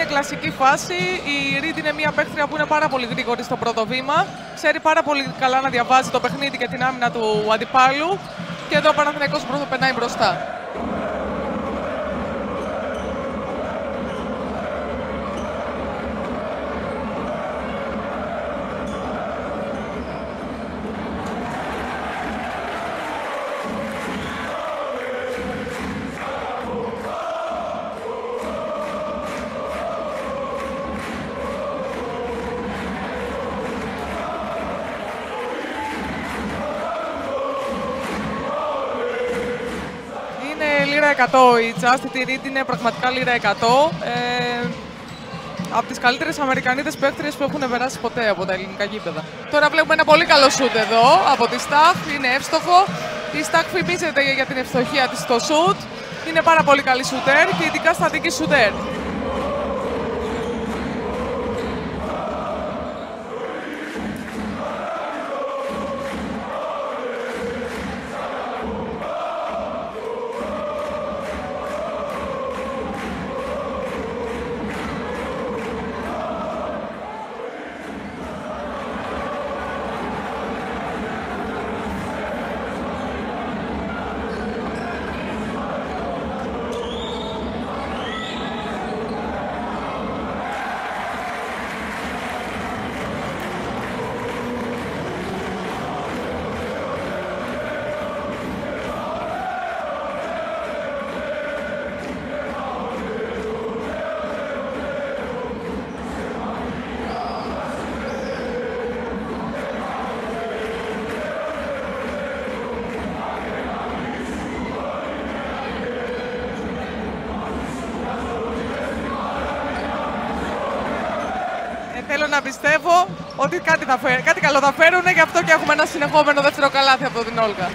κλασική φάση. Η Ρίντ είναι μια παίχτρια που είναι πάρα πολύ γρήγορη στο πρώτο βήμα. Ξέρει πάρα πολύ καλά να διαβάζει το παιχνίδι και την άμυνα του αντιπάλου. Και εδώ ο Παναθηναϊκός πρώτο περνάει μπροστά. Λίρα 100 η Chastity Reed είναι πραγματικά λίρα 100. Ε, από τις καλύτερες Αμερικανίδες παίκτριε που έχουν περάσει ποτέ από τα ελληνικά γήπεδα. Τώρα βλέπουμε ένα πολύ καλό σουτ εδώ από τη Σταχ. Είναι εύστοχο. Η Σταχ φημίζεται για την ευστοχία της στο σουτ. Είναι πάρα πολύ καλή σουτέρ και ειδικά στατική σουτέρ. Θέλω να πιστεύω ότι κάτι, θα φέρει, κάτι καλό θα φέρουν, γι' αυτό και έχουμε ένα συνεχόμενο δεύτερο καλάθι από την Όλγα.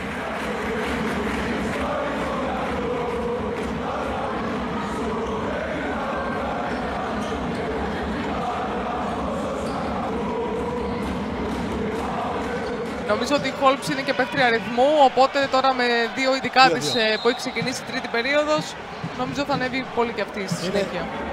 Νομίζω ότι η Χόλψη είναι και παίχτρια αριθμού, οπότε τώρα με δύο ειδικά της ε, που έχει ξεκινήσει η τρίτη περίοδος, νομίζω θα ανέβει πολύ και αυτή στη συνέχεια.